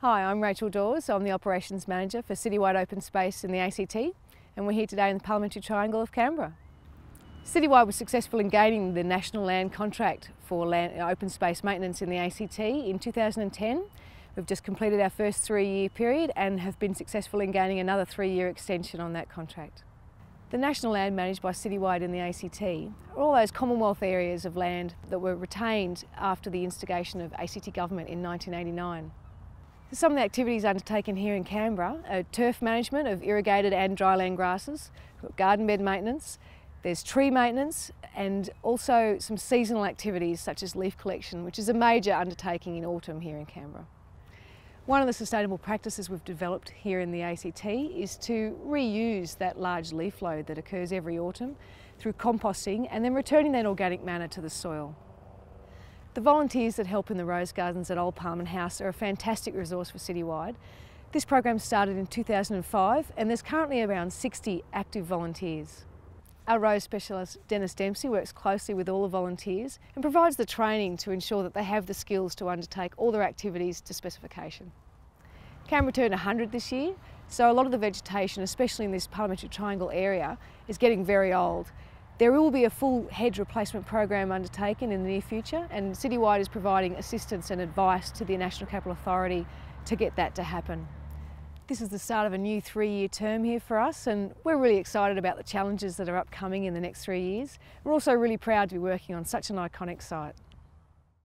Hi, I'm Rachel Dawes. I'm the Operations Manager for Citywide Open Space in the ACT and we're here today in the Parliamentary Triangle of Canberra. Citywide was successful in gaining the national land contract for land, uh, open space maintenance in the ACT in 2010. We've just completed our first three-year period and have been successful in gaining another three-year extension on that contract. The national land managed by Citywide in the ACT are all those Commonwealth areas of land that were retained after the instigation of ACT government in 1989. Some of the activities undertaken here in Canberra are turf management of irrigated and dryland grasses, garden bed maintenance, there's tree maintenance and also some seasonal activities such as leaf collection, which is a major undertaking in autumn here in Canberra. One of the sustainable practices we've developed here in the ACT is to reuse that large leaf load that occurs every autumn through composting and then returning that organic matter to the soil. The volunteers that help in the rose gardens at Old Parliament House are a fantastic resource for Citywide. This program started in 2005 and there's currently around 60 active volunteers. Our rose specialist Dennis Dempsey works closely with all the volunteers and provides the training to ensure that they have the skills to undertake all their activities to specification. Canberra turned 100 this year, so a lot of the vegetation, especially in this parliamentary triangle area, is getting very old there will be a full hedge replacement program undertaken in the near future and Citywide is providing assistance and advice to the National Capital Authority to get that to happen. This is the start of a new three-year term here for us and we're really excited about the challenges that are upcoming in the next three years. We're also really proud to be working on such an iconic site.